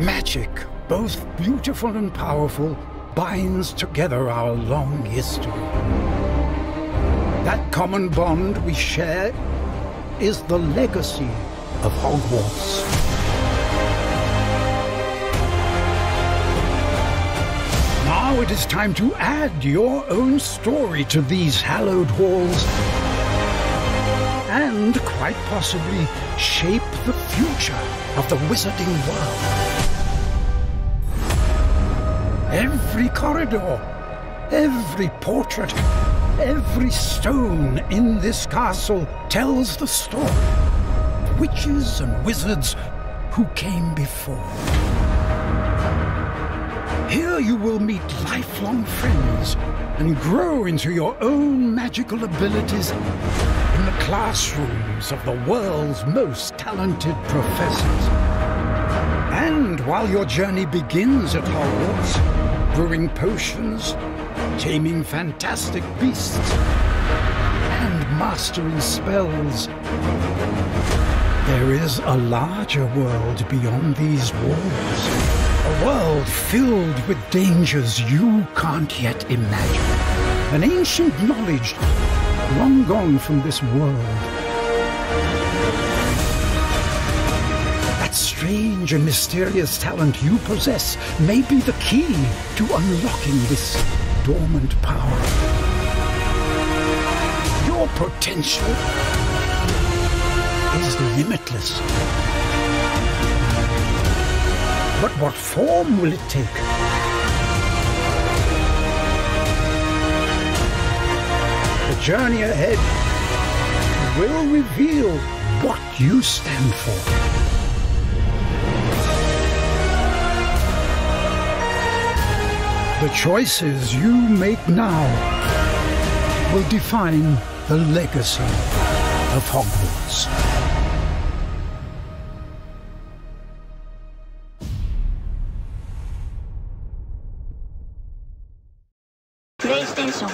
Magic, both beautiful and powerful, binds together our long history. That common bond we share is the legacy of Hogwarts. It is time to add your own story to these hallowed halls and quite possibly shape the future of the wizarding world. Every corridor, every portrait, every stone in this castle tells the story of witches and wizards who came before. Here you will meet lifelong friends and grow into your own magical abilities in the classrooms of the world's most talented professors. And while your journey begins at Hogwarts, brewing potions, taming fantastic beasts, and mastering spells. There is a larger world beyond these walls. World filled with dangers you can't yet imagine. An ancient knowledge long gone from this world. That strange and mysterious talent you possess may be the key to unlocking this dormant power. Your potential is limitless. But what form will it take? The journey ahead will reveal what you stand for. The choices you make now will define the legacy of Hogwarts. 英雄。